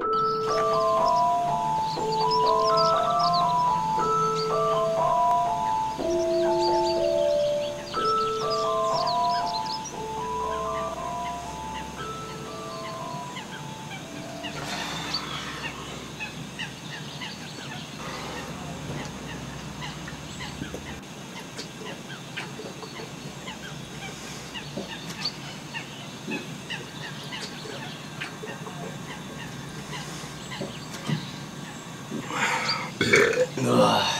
you 对